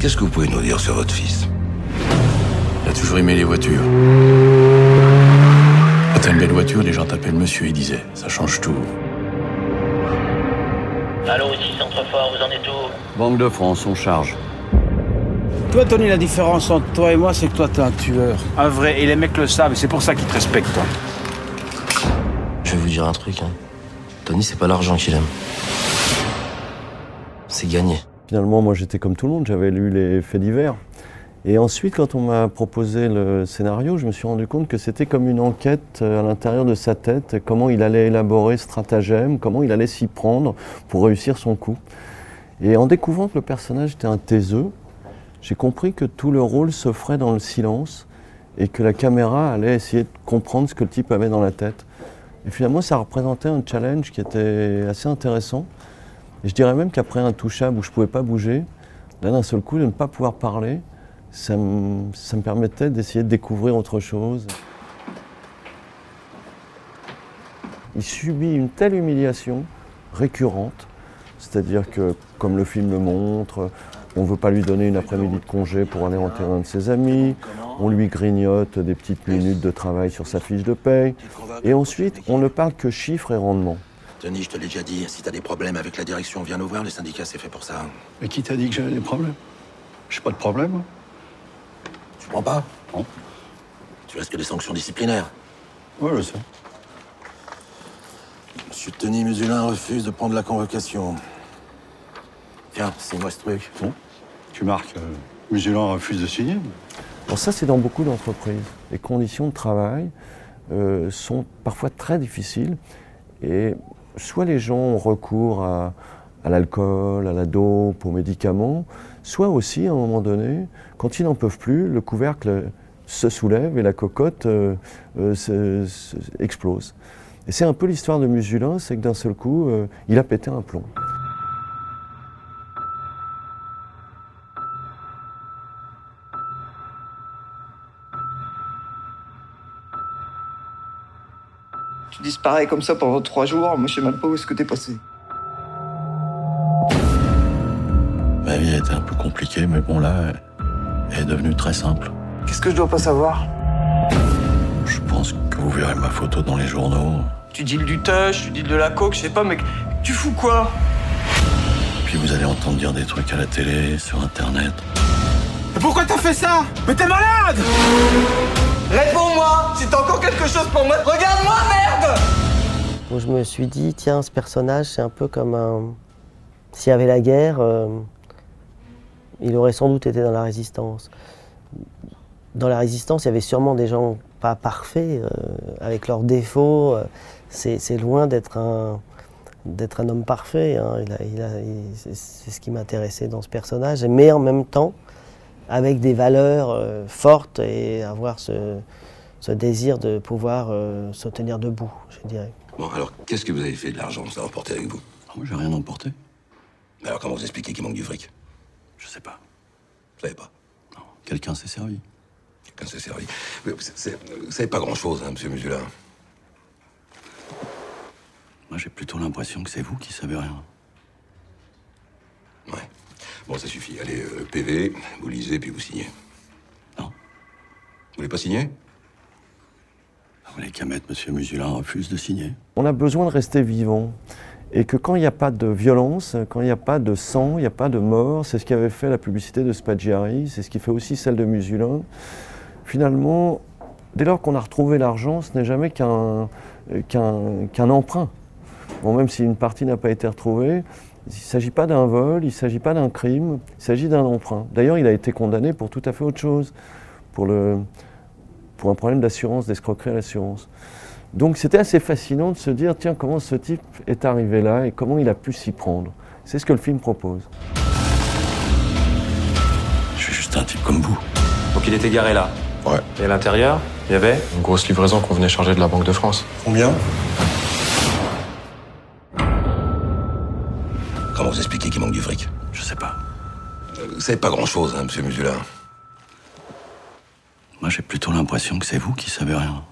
Qu'est-ce que vous pouvez nous dire sur votre fils? Il a toujours aimé les voitures. Quand t'as une belle voiture, les gens t'appellent monsieur, il disait. Ça change tout. Allô, ici Centrefort, vous en êtes où? Banque de France, on charge. Toi, Tony, la différence entre toi et moi, c'est que toi, t'es un tueur. Un vrai. Et les mecs le savent, et c'est pour ça qu'ils te respectent, toi. Je vais vous dire un truc. Hein. Tony, c'est pas l'argent qu'il aime. C'est gagner. Finalement, moi, j'étais comme tout le monde, j'avais lu les faits divers. Et ensuite, quand on m'a proposé le scénario, je me suis rendu compte que c'était comme une enquête euh, à l'intérieur de sa tête, comment il allait élaborer stratagème, comment il allait s'y prendre pour réussir son coup. Et en découvrant que le personnage était un taiseux, j'ai compris que tout le rôle se ferait dans le silence et que la caméra allait essayer de comprendre ce que le type avait dans la tête. Et finalement, ça représentait un challenge qui était assez intéressant. Je dirais même qu'après un touchable où je ne pouvais pas bouger, là d'un seul coup, de ne pas pouvoir parler, ça me, ça me permettait d'essayer de découvrir autre chose. Il subit une telle humiliation récurrente, c'est-à-dire que, comme le film le montre, on ne veut pas lui donner une après-midi de congé pour aller enterrer un de ses amis, on lui grignote des petites minutes de travail sur sa fiche de paye, et ensuite on ne parle que chiffres et rendements. Tony, je te l'ai déjà dit, si t'as des problèmes avec la direction, viens nous voir, les syndicats, c'est fait pour ça. Mais qui t'a dit que j'avais des problèmes? J'ai pas de problème. Tu prends pas? Non. Tu risques des sanctions disciplinaires. Ouais, je sais. Monsieur Tony Musulin refuse de prendre la convocation. Tiens, c'est moi ce truc. Bon. Tu marques, euh, Musulin refuse de signer. Alors ça, c'est dans beaucoup d'entreprises. Les conditions de travail euh, sont parfois très difficiles et soit les gens ont recours à, l'alcool, à la dope, aux médicaments, soit aussi, à un moment donné, quand ils n'en peuvent plus, le couvercle se soulève et la cocotte euh, euh, se- se- explose. Et c'est un peu l'histoire de Musulin, c'est que d'un seul coup, euh, il a pété un plomb. Tu disparais comme ça pendant trois jours, moi je sais même pas où est-ce que t'es passé. Ma vie a été un peu compliquée, mais bon, là, elle est devenue très simple. Qu'est-ce que je dois pas savoir? Je pense que vous verrez ma photo dans les journaux. Tu deals du tush, tu deals de la coke, je sais pas, mec. Tu fous quoi? Puis vous allez entendre dire des trucs à la télé, sur Internet. Pourquoi t'as fait ça? Mais t'es malade Réponds-moi Si t'as encore quelque chose pour moi, regarde-moi, merde je me suis dit, tiens, ce personnage, c'est un peu comme un. S'il y avait la guerre, euh, il aurait sans doute été dans la résistance. Dans la résistance, il y avait sûrement des gens pas parfaits, euh, avec leurs défauts. euh, c'est loin d'être un, d'être un homme parfait. hein. C'est ce qui m'intéressait dans ce personnage. Mais en même temps, avec des valeurs euh, fortes et avoir ce, ce désir de pouvoir euh, se tenir debout, je dirais. Bon, alors, qu'est-ce que vous avez fait de l'argent que vous avez emporté avec vous? Ah, Moi, j'ai rien emporté. Alors, comment vous expliquez qu'il manque du fric? Je sais pas. Vous savez pas? Non, quelqu'un s'est servi. Quelqu'un s'est servi. Vous, c'est- c'est- vous savez pas grand-chose, hein, monsieur Musulin. Moi, j'ai plutôt l'impression que c'est vous qui savez rien. Bon, ça suffit. Allez, euh, PV, vous lisez, puis vous signez. Non. Vous voulez pas signer? Vous voulez qu'à mettre Monsieur Musulin refuse de signer On a besoin de rester vivant. Et que quand il n'y a pas de violence, quand il n'y a pas de sang, il n'y a pas de mort, c'est ce qui avait fait la publicité de Spaggiari, c'est ce qui fait aussi celle de Musulin. Finalement, dès lors qu'on a retrouvé l'argent, ce n'est jamais qu'un euh, qu'un qu'un emprunt. Bon, même si une partie n'a pas été retrouvée, il ne s'agit pas d'un vol, il ne s'agit pas d'un crime, il s'agit d'un emprunt. D'ailleurs, il a été condamné pour tout à fait autre chose, pour, le, pour un problème d'assurance, d'escroquerie à l'assurance. Donc c'était assez fascinant de se dire, tiens, comment ce type est arrivé là et comment il a pu s'y prendre. C'est ce que le film propose. Je suis juste un type comme vous. Donc il était garé là. Ouais. Et à l'intérieur, il y avait Une grosse livraison qu'on venait charger de la Banque de France. Combien? Comment vous expliquez qu'il manque du fric Je sais pas. Vous savez pas grand-chose, hein, monsieur Musulin. Moi, j'ai plutôt l'impression que c'est vous qui savez rien.